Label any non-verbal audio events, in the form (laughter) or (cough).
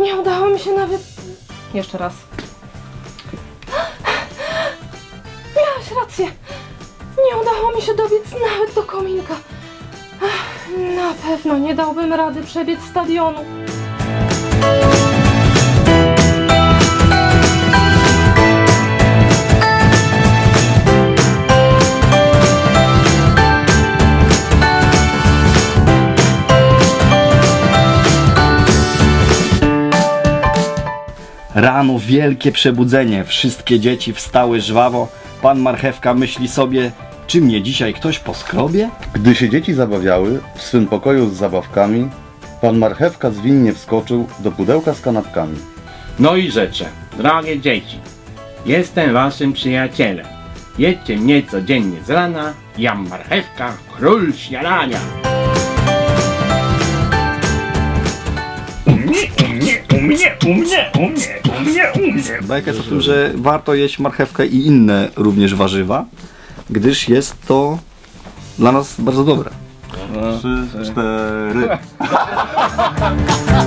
Nie udało mi się nawet... Jeszcze raz. Miałaś rację. Nie udało mi się dobiec nawet do kominka. Na pewno nie dałbym rady przebiec stadionu. Rano wielkie przebudzenie, wszystkie dzieci wstały żwawo. Pan Marchewka myśli sobie, czy mnie dzisiaj ktoś poskrobie? Gdy się dzieci zabawiały w swym pokoju z zabawkami, pan Marchewka zwinnie wskoczył do pudełka z kanapkami. No i rzecze, drogie dzieci, jestem waszym przyjacielem. Jedźcie mnie codziennie z rana, jam marchewka, król śniadania. Mnie, u mnie, u mnie, u mnie, u mnie. Bajka jest o tym, że warto jeść marchewkę i inne również warzywa, gdyż jest to dla nas bardzo dobre. Trzy, cztery. (laughs)